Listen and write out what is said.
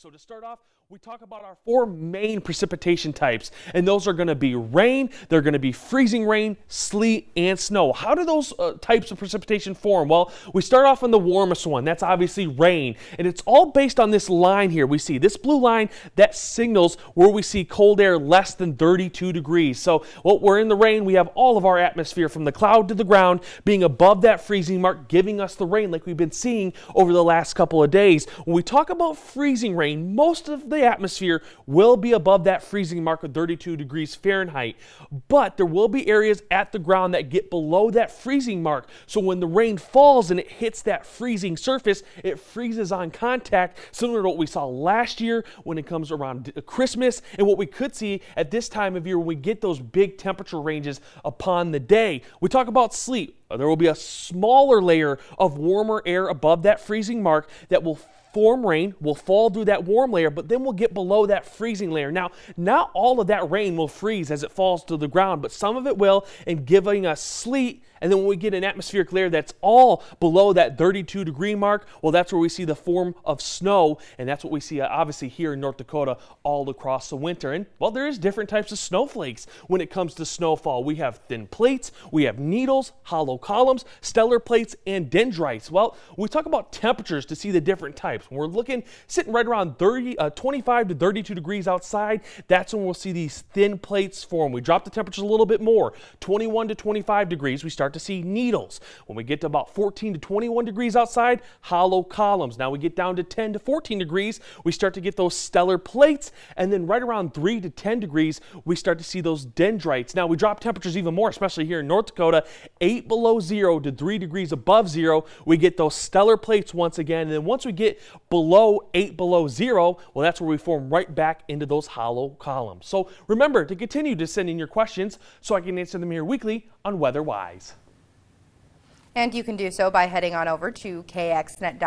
So to start off, we talk about our four main precipitation types, and those are going to be rain, they're going to be freezing rain, sleet, and snow. How do those uh, types of precipitation form? Well, we start off on the warmest one. That's obviously rain, and it's all based on this line here. We see this blue line that signals where we see cold air less than 32 degrees. So, well, we're in the rain. We have all of our atmosphere from the cloud to the ground being above that freezing mark, giving us the rain like we've been seeing over the last couple of days. When we talk about freezing rain, rain, most of the atmosphere will be above that freezing mark of 32 degrees Fahrenheit. But there will be areas at the ground that get below that freezing mark. So when the rain falls and it hits that freezing surface, it freezes on contact, similar to what we saw last year when it comes around uh, Christmas and what we could see at this time of year when we get those big temperature ranges upon the day. We talk about sleet. Uh, there will be a smaller layer of warmer air above that freezing mark that will form rain, will fall through that warm layer, but then we'll get below that freezing layer. Now, not all of that rain will freeze as it falls to the ground, but some of it will, and giving us sleet. And then when we get an atmospheric layer that's all below that 32 degree mark, well, that's where we see the form of snow. And that's what we see uh, obviously here in North Dakota all across the winter. And well, there is different types of snowflakes when it comes to snowfall. We have thin plates, we have needles, hollow columns, stellar plates, and dendrites. Well, we talk about temperatures to see the different types. When we're looking, sitting right around 30, uh, 25 to 32 degrees outside, that's when we'll see these thin plates form. We drop the temperatures a little bit more. 21 to 25 degrees, we start to see needles. When we get to about 14 to 21 degrees outside, hollow columns. Now we get down to 10 to 14 degrees, we start to get those stellar plates. And then right around 3 to 10 degrees, we start to see those dendrites. Now we drop temperatures even more, especially here in North Dakota, 8 below zero to 3 degrees above zero, we get those stellar plates once again. And then once we get below 8 below 0, well, that's where we form right back into those hollow columns. So remember to continue to send in your questions so I can answer them here weekly on Weather Whys. And you can do so by heading on over to kxnet.com.